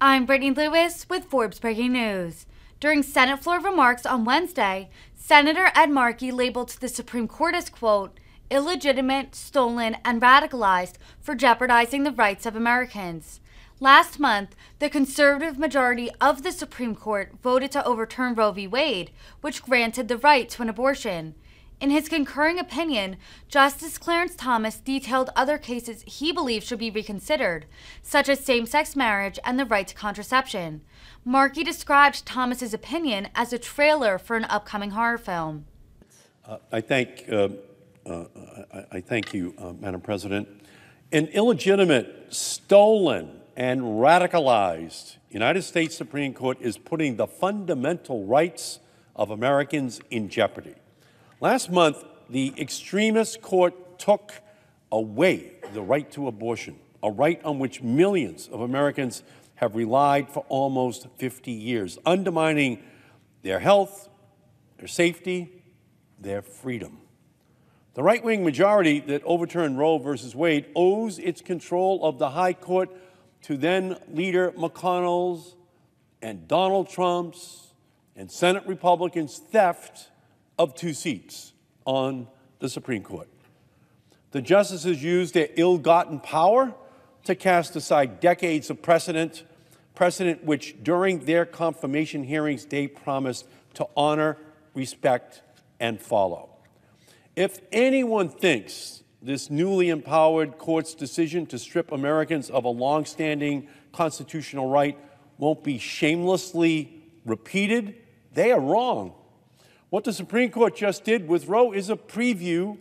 I'm Brittany Lewis with Forbes Breaking News. During Senate floor remarks on Wednesday, Senator Ed Markey labeled the Supreme Court as, quote, illegitimate, stolen, and radicalized for jeopardizing the rights of Americans. Last month, the conservative majority of the Supreme Court voted to overturn Roe v. Wade, which granted the right to an abortion. In his concurring opinion, Justice Clarence Thomas detailed other cases he believed should be reconsidered, such as same sex marriage and the right to contraception. Markey described Thomas's opinion as a trailer for an upcoming horror film. Uh, I thank, uh, uh, I, I, thank you, uh, Madam President. An illegitimate, stolen, and radicalized United States Supreme Court is putting the fundamental rights of Americans in jeopardy. Last month, the extremist court took away the right to abortion, a right on which millions of Americans have relied for almost 50 years, undermining their health, their safety, their freedom. The right wing majority that overturned Roe versus Wade owes its control of the High Court to then leader McConnell's and Donald Trump's and Senate Republicans' theft of two seats on the Supreme Court. The justices used their ill gotten power to cast aside decades of precedent, precedent which during their confirmation hearings they promised to honor, respect, and follow. If anyone thinks this newly empowered court's decision to strip Americans of a longstanding constitutional right won't be shamelessly repeated, they are wrong. What the Supreme Court just did with Roe is a preview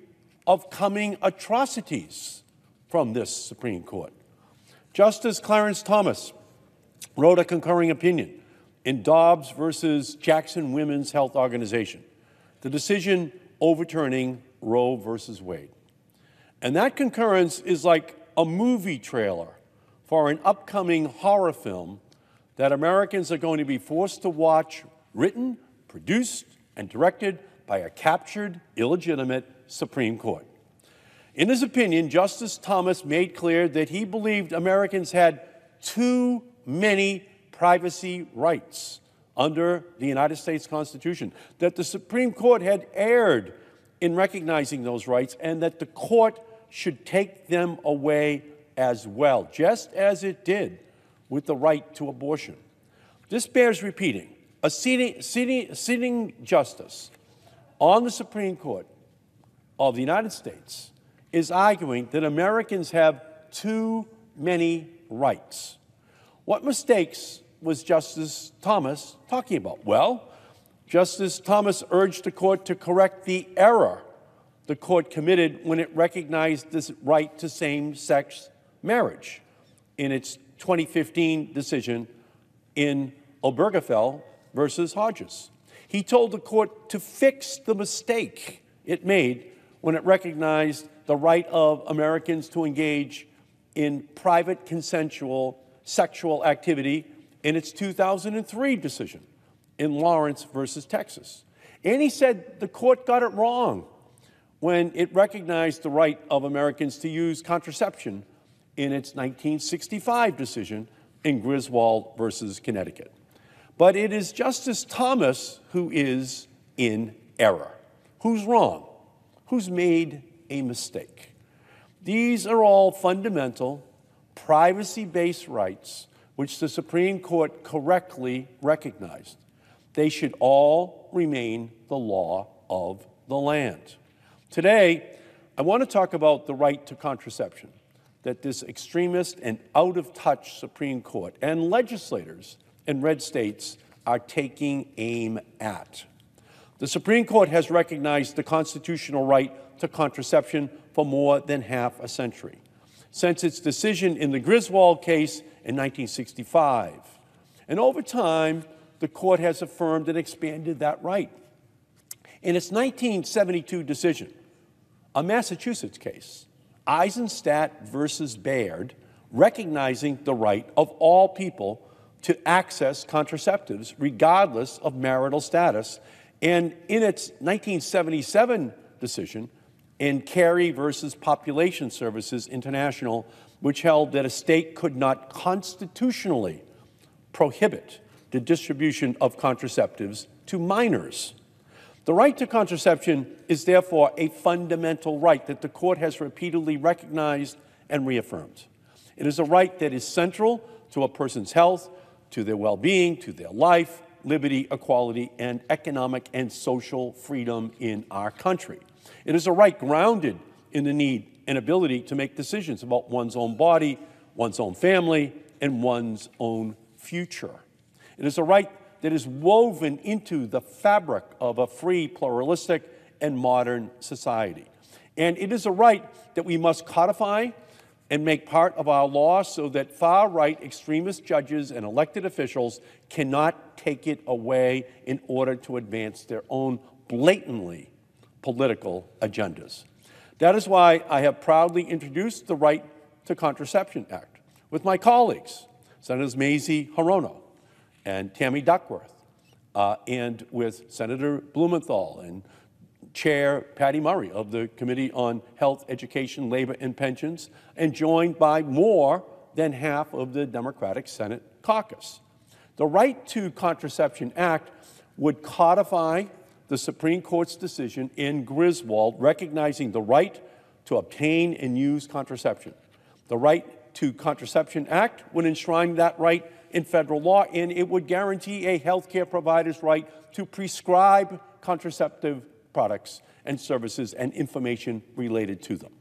of coming atrocities from this Supreme Court. Justice Clarence Thomas wrote a concurring opinion in Dobbs versus Jackson Women's Health Organization, the decision overturning Roe versus Wade. And that concurrence is like a movie trailer for an upcoming horror film that Americans are going to be forced to watch, written, produced, and directed by a captured, illegitimate Supreme Court. In his opinion, Justice Thomas made clear that he believed Americans had too many privacy rights under the United States Constitution, that the Supreme Court had erred in recognizing those rights, and that the court should take them away as well, just as it did with the right to abortion. This bears repeating a sitting, sitting, sitting justice on the Supreme Court of the United States is arguing that Americans have too many rights. What mistakes was Justice Thomas talking about? Well, Justice Thomas urged the court to correct the error the court committed when it recognized this right to same sex marriage in its 2015 decision in Obergefell versus Hodges. He told the court to fix the mistake it made when it recognized the right of Americans to engage in private consensual sexual activity in its 2003 decision in Lawrence versus Texas. And he said the court got it wrong when it recognized the right of Americans to use contraception in its 1965 decision in Griswold versus Connecticut. But it is Justice Thomas who is in error. Who's wrong? Who's made a mistake? These are all fundamental, privacy based rights which the Supreme Court correctly recognized. They should all remain the law of the land. Today, I want to talk about the right to contraception that this extremist and out of touch Supreme Court and legislators in red states are taking aim at. The Supreme Court has recognized the constitutional right to contraception for more than half a century, since its decision in the Griswold case in 1965. And over time, the court has affirmed and expanded that right. In its 1972 decision, a Massachusetts case, Eisenstadt versus Baird, recognizing the right of all people to access contraceptives regardless of marital status. And in its 1977 decision, in Carey versus Population Services International, which held that a state could not constitutionally prohibit the distribution of contraceptives to minors. The right to contraception is therefore a fundamental right that the court has repeatedly recognized and reaffirmed. It is a right that is central to a person's health, to their well being, to their life, liberty, equality, and economic and social freedom in our country. It is a right grounded in the need and ability to make decisions about one's own body, one's own family, and one's own future. It is a right that is woven into the fabric of a free, pluralistic, and modern society. And it is a right that we must codify and make part of our law so that far right extremist judges and elected officials cannot take it away in order to advance their own blatantly political agendas. That is why I have proudly introduced the Right to Contraception Act with my colleagues, Senators Mazie Hirono and Tammy Duckworth, uh, and with Senator Blumenthal and Chair Patty Murray of the Committee on Health, Education, Labor, and Pensions, and joined by more than half of the Democratic Senate caucus. The Right to Contraception Act would codify the Supreme Court's decision in Griswold recognizing the right to obtain and use contraception. The Right to Contraception Act would enshrine that right in federal law, and it would guarantee a healthcare provider's right to prescribe contraceptive products and services and information related to them.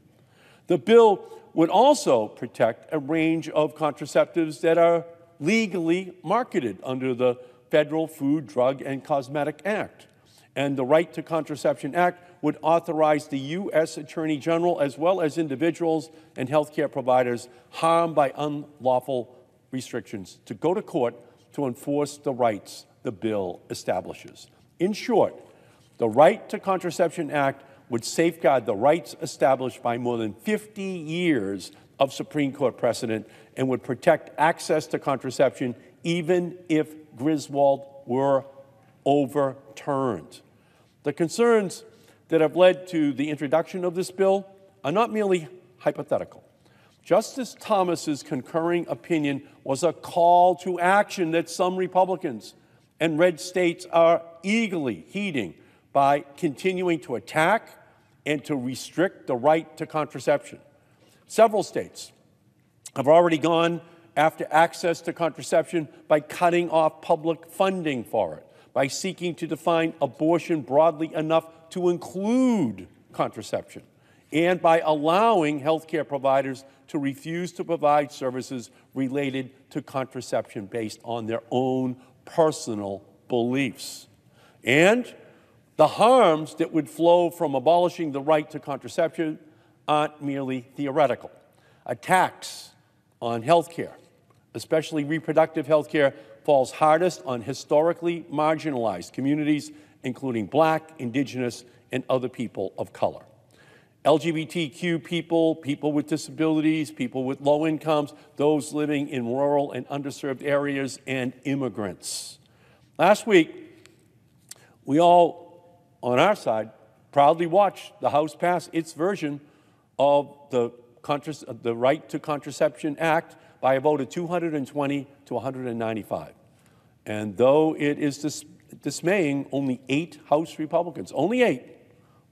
The bill would also protect a range of contraceptives that are legally marketed under the Federal Food, Drug, and Cosmetic Act. And the Right to Contraception Act would authorize the U.S. Attorney General, as well as individuals and healthcare providers harmed by unlawful restrictions, to go to court to enforce the rights the bill establishes. In short, the Right to Contraception Act would safeguard the rights established by more than 50 years of Supreme Court precedent and would protect access to contraception even if Griswold were overturned. The concerns that have led to the introduction of this bill are not merely hypothetical. Justice Thomas's concurring opinion was a call to action that some Republicans and red states are eagerly heeding by continuing to attack and to restrict the right to contraception. Several states have already gone after access to contraception by cutting off public funding for it by seeking to define abortion broadly enough to include contraception, and by allowing healthcare providers to refuse to provide services related to contraception based on their own personal beliefs. And the harms that would flow from abolishing the right to contraception aren't merely theoretical. Attacks on healthcare, especially reproductive health care, falls hardest on historically marginalized communities, including black, indigenous, and other people of color. LGBTQ people, people with disabilities, people with low incomes, those living in rural and underserved areas, and immigrants. Last week, we all, on our side, proudly watched the House pass its version of the, the Right to Contraception Act by a vote of 220 to 195. And though it is dis dismaying, only eight House Republicans, only eight,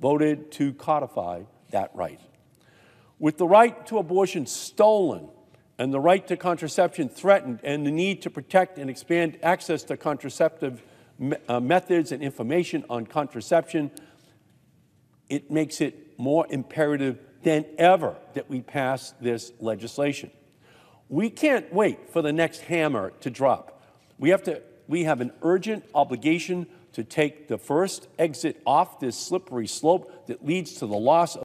voted to codify that right. With the right to abortion stolen and the right to contraception threatened and the need to protect and expand access to contraceptive me uh, methods and information on contraception, it makes it more imperative than ever that we pass this legislation. We can't wait for the next hammer to drop. We have, to, we have an urgent obligation to take the first exit off this slippery slope that leads to the loss of